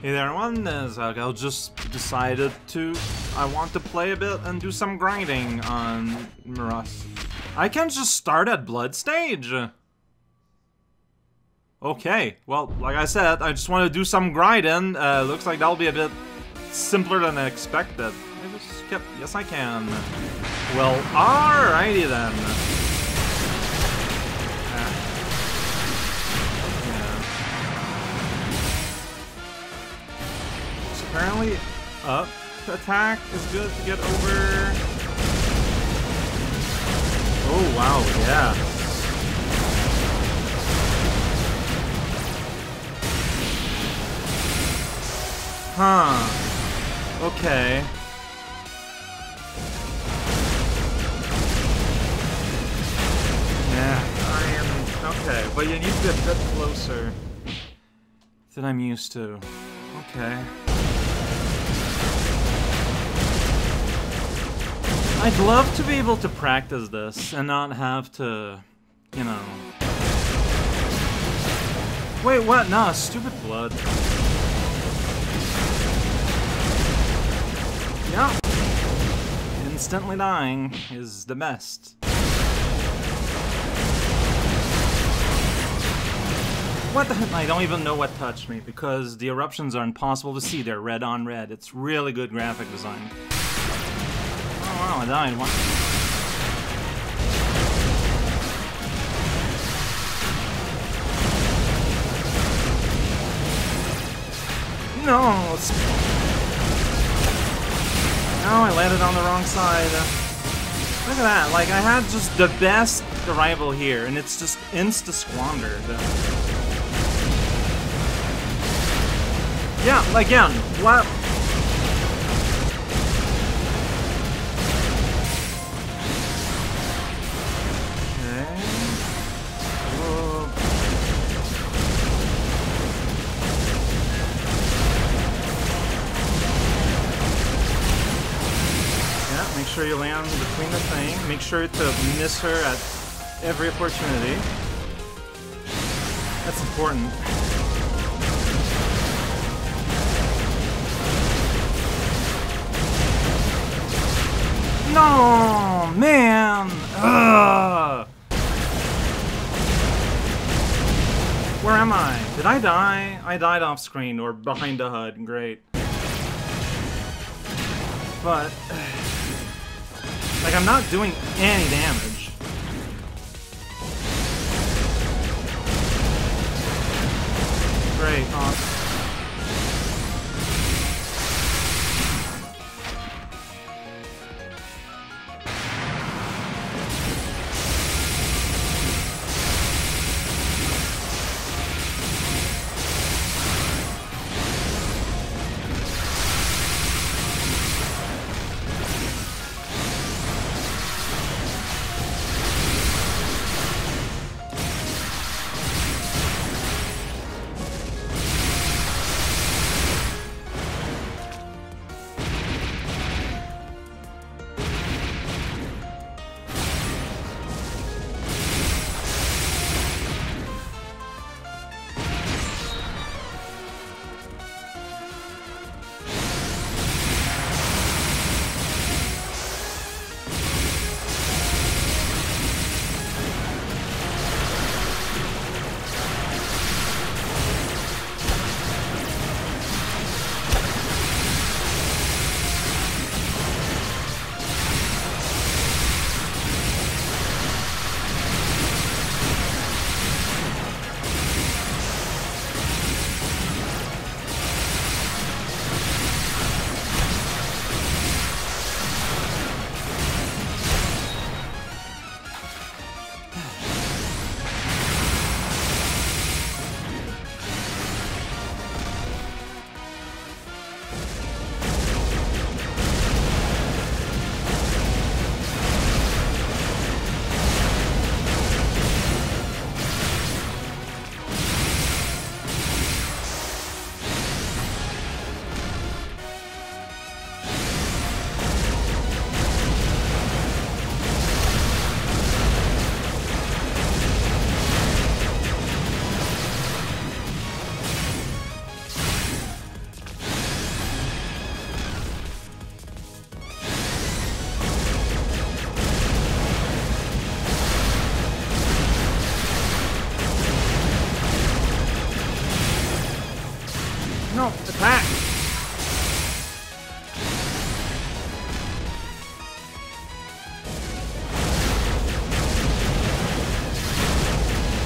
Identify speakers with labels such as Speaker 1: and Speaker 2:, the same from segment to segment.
Speaker 1: Hey there everyone, uh, Zalgal just decided to... I want to play a bit and do some grinding on Murasa. I can just start at Blood Stage! Okay, well, like I said, I just want to do some grinding. Uh, looks like that'll be a bit simpler than I expected. I just kept... Yes, I can. Well, alrighty then. Apparently up attack is good to get over. Oh, wow, yeah. Huh. Okay. Yeah, I am... Okay, but you need to be a bit closer than I'm used to. Okay. I'd love to be able to practice this and not have to, you know... Wait, what? Nah, stupid blood. Yeah. Instantly dying is the best. What the heck? I don't even know what touched me because the eruptions are impossible to see. They're red on red. It's really good graphic design No! No, I landed on the wrong side. Look at that, like, I had just the best arrival here, and it's just insta-squandered. Yeah, again, what? Sure you land between the thing. Make sure to miss her at every opportunity. That's important. No, man! Ugh! Where am I? Did I die? I died off screen or behind the HUD. Great. But... Like, I'm not doing any damage. Great, awesome.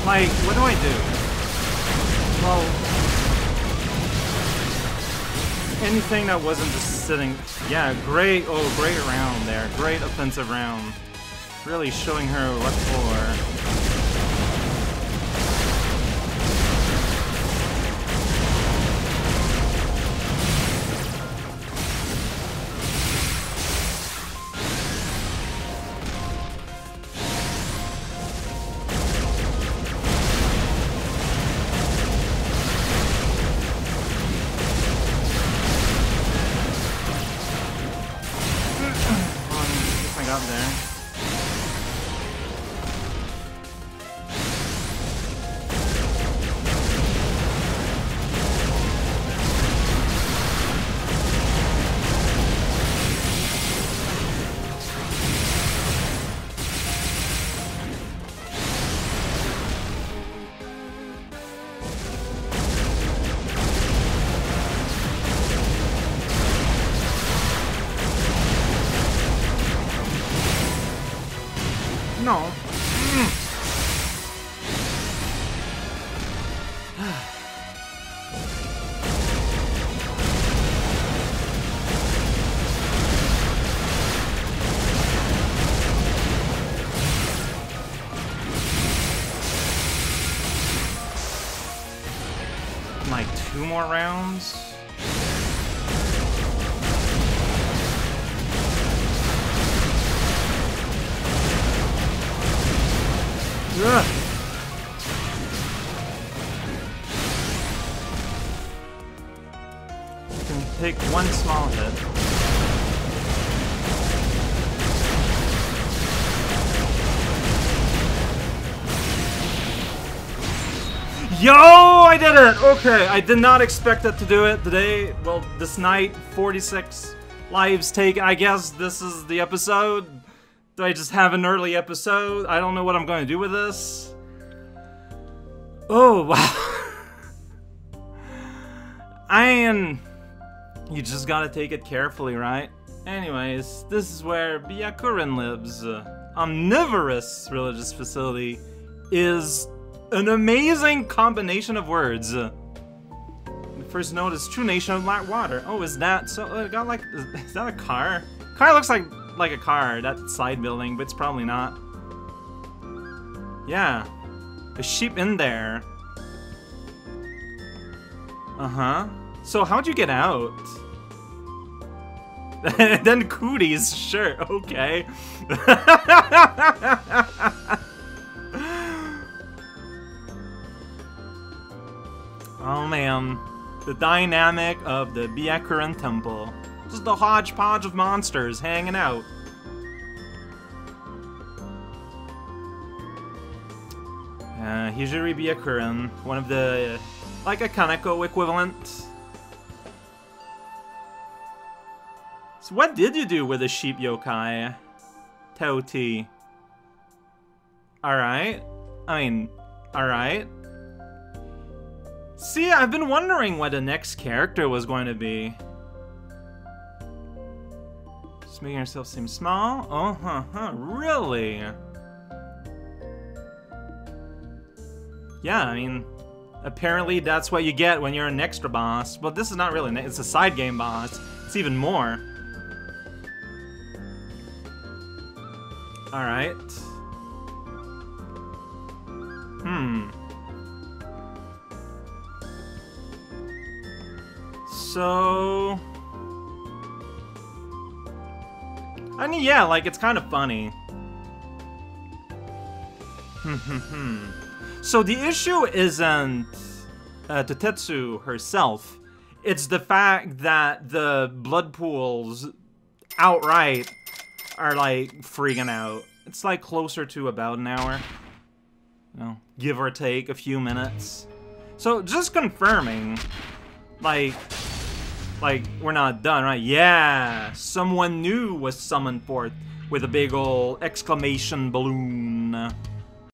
Speaker 1: Like, what do I do? Well, anything that wasn't just sitting... Yeah, great, oh, great round there. Great offensive round. Really showing her what for. up there. like two more rounds. Ugh. You can take one small hit. Yo, I did it! Okay, I did not expect it to do it today. Well, this night, 46 lives taken. I guess this is the episode. Do I just have an early episode? I don't know what I'm going to do with this. Oh, wow. I am... You just gotta take it carefully, right? Anyways, this is where Byakuren lives. Uh, omnivorous religious facility is an amazing combination of words. First note is True Nation of Black Water. Oh, is that so? Uh, got like, is, that a car? Car looks like like a car. That side building, but it's probably not. Yeah, a sheep in there. Uh huh. So how'd you get out? then cooties, sure, okay. Oh man, the dynamic of the Byakuren Temple. Just a hodgepodge of monsters hanging out. Uh, Hijiri Byakuren, one of the, like a Kanako equivalent. So what did you do with the sheep yokai? Toti. Alright. I mean, alright. See, I've been wondering what the next character was going to be. Just making herself seem small? Oh, huh, huh, really? Yeah, I mean, apparently that's what you get when you're an extra boss. But this is not really, it's a side game boss. It's even more. Alright. Hmm. So... I mean, yeah, like, it's kind of funny. Hmm, hmm, hmm. so the issue isn't uh, Tetsu herself. It's the fact that the blood pools outright are, like, freaking out. It's, like, closer to about an hour. You know, give or take a few minutes. So, just confirming, like, like, we're not done, right? Yeah! Someone new was summoned forth with a big ol' exclamation balloon.